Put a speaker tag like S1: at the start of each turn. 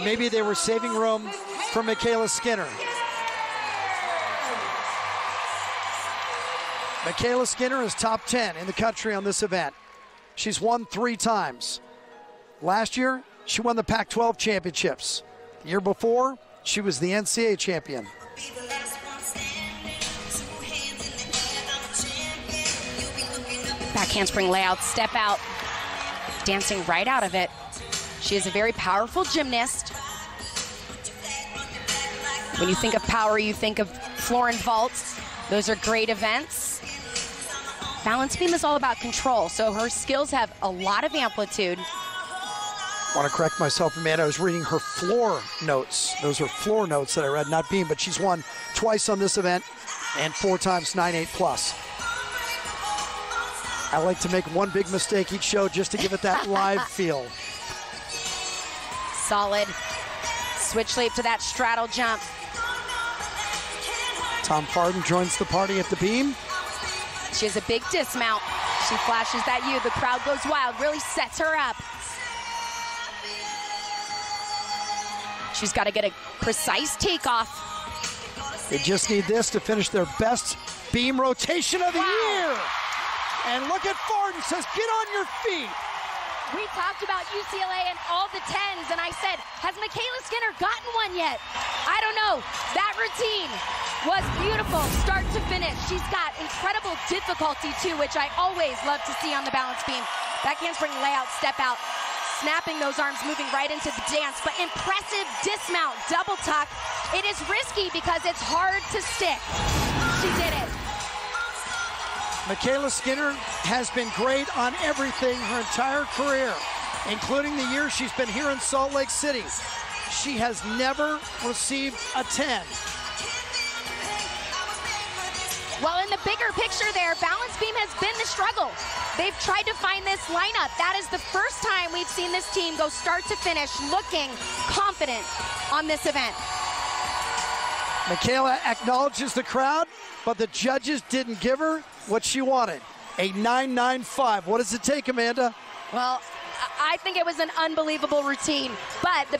S1: Maybe they were saving room for MyKayla Skinner. MyKayla Skinner is top 10 in the country on this event. She's won three times. Last year, she won the Pac 12 championships. The year before, she was the NCAA champion.
S2: Back handspring layout, step out, dancing right out of it. She is a very powerful gymnast. When you think of power, you think of floor and vaults. Those are great events. Balance beam is all about control, so her skills have a lot of amplitude.
S1: I want to correct myself, Amanda. I was reading her floor notes. Those are floor notes that I read, not beam, but she's won twice on this event and four times 9 8 plus. I like to make one big mistake each show just to give it that live feel.
S2: Solid. Switch leap to that straddle jump.
S1: Tom Farden joins the party at the beam.
S2: She has a big dismount. She flashes that you. The crowd goes wild, really sets her up. She's got to get a precise takeoff.
S1: They just need this to finish their best beam rotation of the
S2: Wow.
S1: year. And look at Farden says, get on your feet.
S2: We talked about UCLA and all the tens, and I said, has MyKayla Skinner gotten one yet? I don't know. That routine was beautiful, start to finish. She's got incredible difficulty, too, which I always love to see on the balance beam. Back handspring layout, step out, snapping those arms, moving right into the dance, but impressive dismount, double tuck. It is risky because it's hard to stick. She did it.
S1: MyKayla Skinner has been great on everything her entire career, including the year she's been here in Salt Lake City. She has never received a 10.
S2: Well, in the bigger picture there, balance beam has been the struggle. They've tried to find this lineup. That is the first time we've seen this team go start to finish looking confident on this event.
S1: MyKayla acknowledges the crowd, but the judges didn't give her what she wanted. A 995. What does it take, Amanda?
S2: Well, I- think it was an unbelievable routine, but the